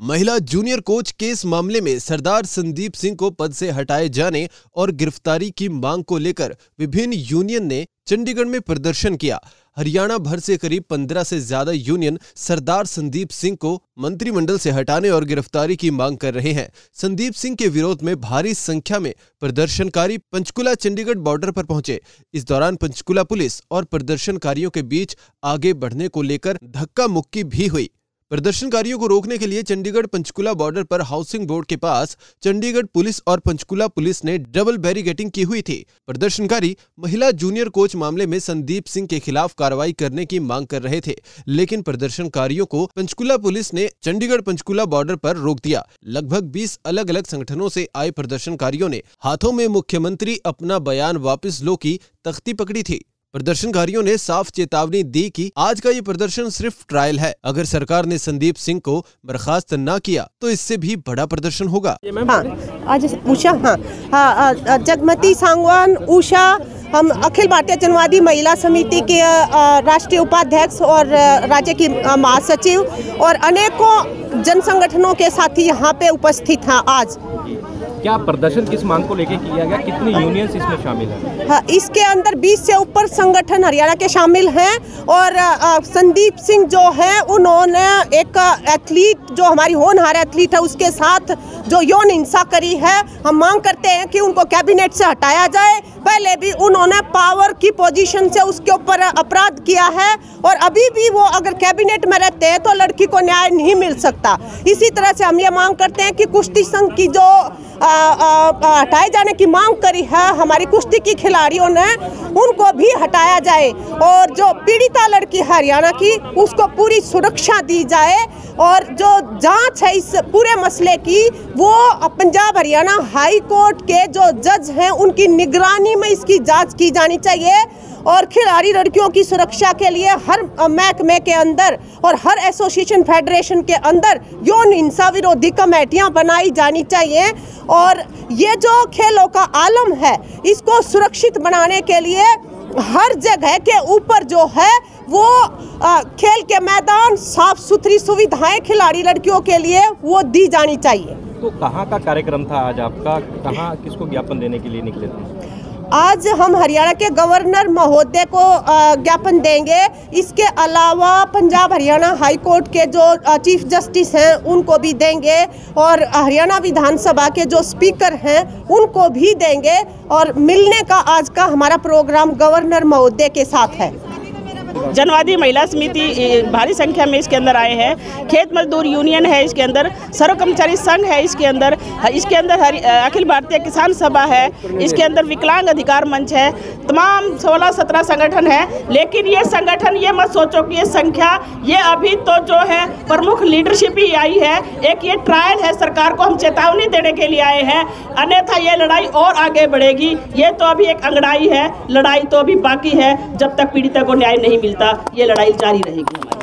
महिला junior coach case मामले में सरदार संदीप सिंह को पद से हटाए जाने और गिरफ्तारी की मांग को लेकर विभिन्न यूनियन ने चंडीगढ़ में प्रदर्शन किया। हरियाणा भर से करीब 15 से ज़्यादा यूनियन सरदार संदीप सिंह को मंत्रिमंडल से हटाने और गिरफ्तारी की मांग कर रहे हैं। संदीप सिंह के विरोध में भारी संख्या में प्रदर्शनकारी पंचकुला चंडीगढ़ बॉर्डर पर पहुँचे। इस दौरान पंचकुला पुलिस और प्रदर्शनकारियों के बीच आगे बढ़ने को लेकर धक्का मुक्की भी हुई। प्रदर्शनकारियों को रोकने के लिए चंडीगढ़ पंचकुला बॉर्डर पर हाउसिंग बोर्ड के पास चंडीगढ़ पुलिस और पंचकुला पुलिस ने डबल बैरिगेटिंग की हुई थी। प्रदर्शनकारी महिला जूनियर कोच मामले में संदीप सिंह के खिलाफ कार्रवाई करने की मांग कर रहे थे, लेकिन प्रदर्शनकारियों को पंचकुला पुलिस ने चंडीगढ़ पंचकुला बॉर्डर पर रोक दिया। लगभग बीस अलग अलग संगठनों से आए प्रदर्शनकारियों ने हाथों में मुख्यमंत्री अपना बयान वापस लो की तख्ती पकड़ी थी। प्रदर्शनकारियों ने साफ़ चेतावनी दी कि आज का ये प्रदर्शन सिर्फ़ ट्रायल है। अगर सरकार ने संदीप सिंह को बर्खास्त न किया तो इससे भी बड़ा प्रदर्शन होगा। हाँ आज उषा हाँ हाँ जगमती सांगवान उषा हम अखिल भारतीय जनवादी महिला समिति के राष्ट्रीय उपाध्यक्ष और राज्य की महासचिव और अनेकों जन संगठनों के साथी यहाँ पे उपस्थित हैं आज। क्या प्रदर्शन किस मांग को लेकर किया गया? कितनी यूनियंस इसमें शामिल है? हाँ, इसके अंदर 20 से ऊपर संगठन हरियाणा के शामिल हैं और संदीप सिंह जो है उन्होंने एक एथलीट जो हमारी होनहार एथलीट है उसके साथ जो यौन हिंसा करी है हम मांग करते हैं कि उनको कैबिनेट से हटाया जाए। पहले भी उन्होंने पावर की पोजीशन से उसके ऊपर अपराध किया है और अभी भी वो अगर कैबिनेट में रहते हैं तो लड़की को न्याय नहीं मिल सकता। इसी तरह से हम ये मांग करते हैं कि कुश्ती संघ की जो हटाए जाने की मांग करी है। हमारी कुश्ती की खिलाड़ियों ने उनको भी हटाया जाए और जो पीड़िता लड़की हरियाणा की, उसको पूरी सुरक्षा दी जाए और जो जाँच है इस पूरे मसले की, वो पंजाब हरियाणा हाई कोर्ट के जो जज हैं, उनकी निगरानी में इसकी जाँच की जानी चाहिए और खिलाड़ी लड़कियों की सुरक्षा के लिए हर महकमे के अंदर और हर एसोसिएशन फेडरेशन के अंदर यौन हिंसा विरोधी कमेटियाँ बनाई जानी चाहिए और ये जो खेलों का आलम है, इसको सुरक्षित बनाने के लिए हर जगह के ऊपर जो है, वो खेल के मैदान साफ़ सुथरी सुविधाएँ खिलाड़ी लड़कियों के लिए वो दी जानी चाहिए। तो कहाँ का कार्यक्रम था आज आपका? कहाँ, किसको ज्ञापन देने के लिए निकले थे? आज हम हरियाणा के गवर्नर महोदय को ज्ञापन देंगे। इसके अलावा पंजाब हरियाणा हाई कोर्ट के जो चीफ जस्टिस हैं, उनको भी देंगे। और हरियाणा विधानसभा के जो स्पीकर हैं, उनको भी देंगे। और मिलने का आज का हमारा प्रोग्राम गवर्नर महोदय के साथ है। जनवादी महिला समिति भारी संख्या में इसके अंदर आए हैं। खेत मजदूर यूनियन है इसके अंदर, सर्व कर्मचारी संघ है इसके अंदर इसके अंदर अखिल भारतीय किसान सभा है, इसके अंदर विकलांग अधिकार मंच है, तमाम 16-17 संगठन है, लेकिन ये संगठन ये मत सोचो कि ये संख्या, ये अभी तो जो है प्रमुख लीडरशिप ही आई है, एक ये ट्रायल है सरकार को हम चेतावनी देने के लिए आए हैं, अन्यथा ये लड़ाई और आगे बढ़ेगी, ये तो अभी एक अंगड़ाई है, लड़ाई तो अभी बाकी है, जब तक पीड़िता को न्याय नहीं मिलता ये लड़ाई जारी रहेगी हमारी।